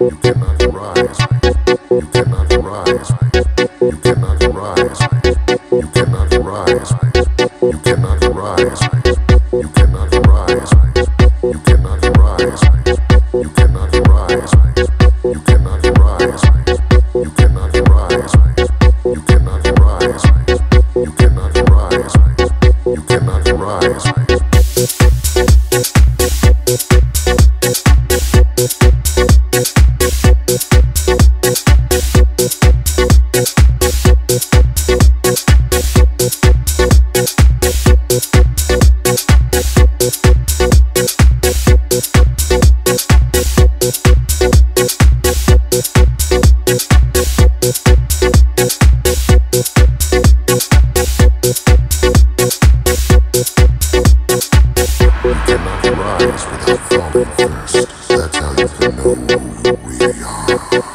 You can Yeah.